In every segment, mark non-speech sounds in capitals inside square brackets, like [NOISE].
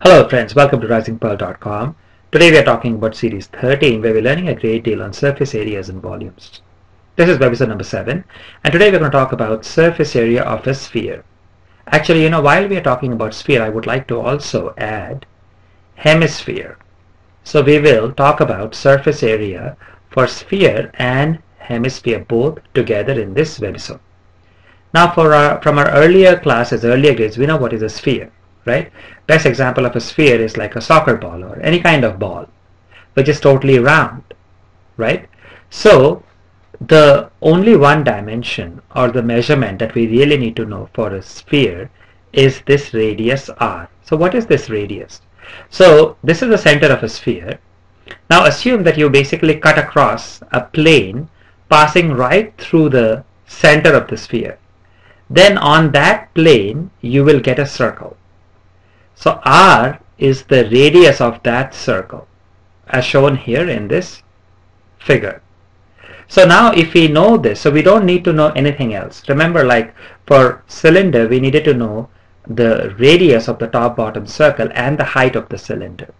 Hello friends, welcome to risingpearl.com. Today we are talking about series 13 where we're learning a great deal on surface areas and volumes. This is webisode number 7 and today we're going to talk about surface area of a sphere. Actually, you know, while we are talking about sphere, I would like to also add hemisphere. So we will talk about surface area for sphere and hemisphere both together in this webisode. Now for our, from our earlier classes, earlier grades, we know what is a sphere right? Best example of a sphere is like a soccer ball or any kind of ball, which is totally round, right? So the only one dimension or the measurement that we really need to know for a sphere is this radius r. So what is this radius? So this is the center of a sphere. Now assume that you basically cut across a plane passing right through the center of the sphere. Then on that plane you will get a circle. So r is the radius of that circle as shown here in this figure. So now if we know this, so we don't need to know anything else. Remember like for cylinder we needed to know the radius of the top bottom circle and the height of the cylinder.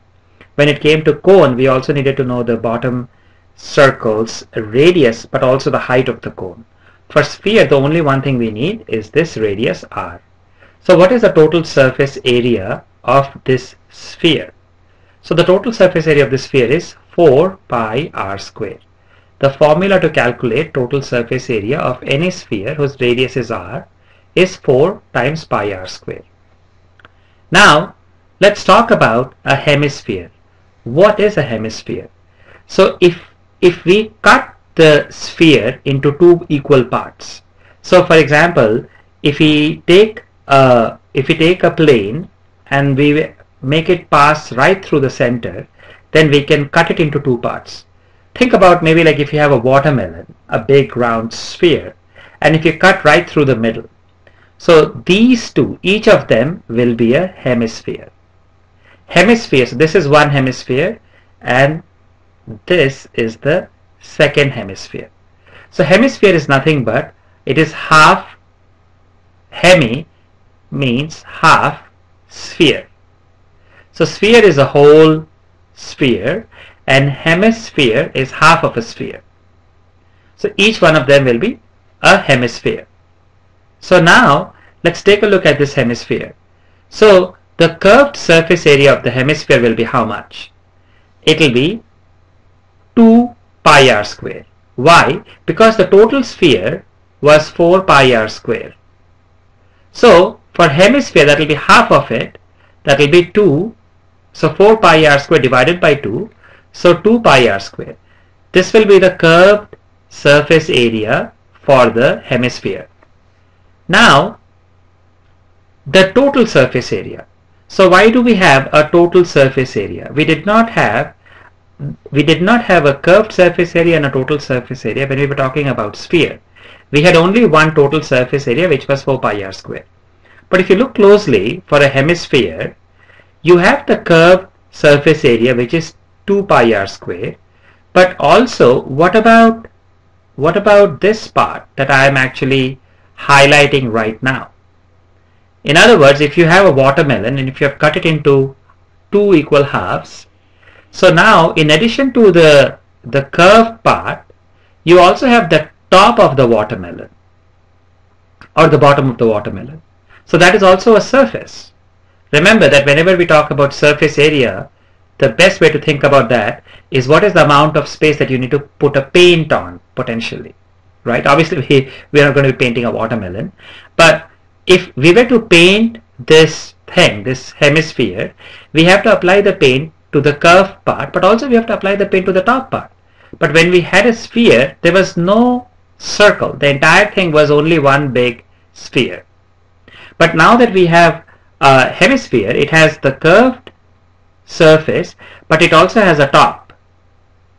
When it came to cone we also needed to know the bottom circle's radius but also the height of the cone. For sphere the only one thing we need is this radius r. So what is the total surface area of this sphere. So the total surface area of the sphere is 4 pi r square. The formula to calculate total surface area of any sphere whose radius is r is 4 times pi r square. Now let's talk about a hemisphere. What is a hemisphere? So if if we cut the sphere into two equal parts. So for example, if we take a if we take a plane and we make it pass right through the center, then we can cut it into two parts. Think about maybe like if you have a watermelon, a big round sphere, and if you cut right through the middle. So these two, each of them will be a hemisphere. Hemisphere, so this is one hemisphere and this is the second hemisphere. So hemisphere is nothing but it is half hemi means half sphere. So sphere is a whole sphere and hemisphere is half of a sphere. So each one of them will be a hemisphere. So now let's take a look at this hemisphere. So the curved surface area of the hemisphere will be how much? It will be 2 pi r square. Why? Because the total sphere was 4 pi r square. So for hemisphere, that will be half of it. That will be 2. So 4 pi r square divided by 2. So 2 pi r square. This will be the curved surface area for the hemisphere. Now, the total surface area. So why do we have a total surface area? We did not have we did not have a curved surface area and a total surface area when we were talking about sphere. We had only one total surface area which was 4 pi r square. But if you look closely for a hemisphere, you have the curved surface area which is 2 pi r square. But also, what about what about this part that I am actually highlighting right now? In other words, if you have a watermelon and if you have cut it into two equal halves, so now in addition to the, the curved part, you also have the top of the watermelon or the bottom of the watermelon. So that is also a surface. Remember that whenever we talk about surface area, the best way to think about that is what is the amount of space that you need to put a paint on potentially, right? Obviously we, [LAUGHS] we are not going to be painting a watermelon, but if we were to paint this thing, this hemisphere, we have to apply the paint to the curved part, but also we have to apply the paint to the top part. But when we had a sphere, there was no circle. The entire thing was only one big sphere. But now that we have a hemisphere, it has the curved surface, but it also has a top,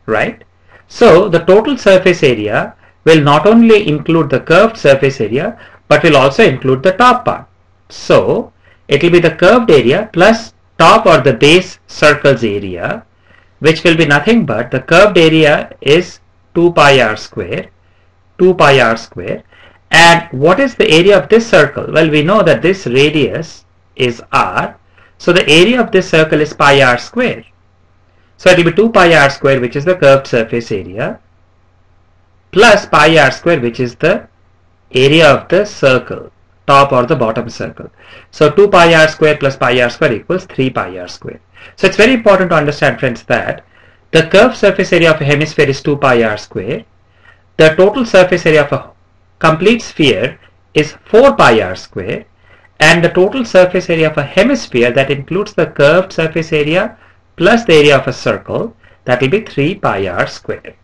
right? So the total surface area will not only include the curved surface area, but will also include the top part. So it will be the curved area plus top or the base circle's area, which will be nothing but the curved area is 2 pi r square, 2 pi r square and what is the area of this circle? Well, we know that this radius is r. So the area of this circle is pi r square. So it will be 2 pi r square which is the curved surface area plus pi r square which is the area of the circle top or the bottom circle. So 2 pi r square plus pi r square equals 3 pi r square. So it's very important to understand friends that the curved surface area of a hemisphere is 2 pi r square. The total surface area of a complete sphere is 4 pi r square and the total surface area of a hemisphere that includes the curved surface area plus the area of a circle that will be 3 pi r square.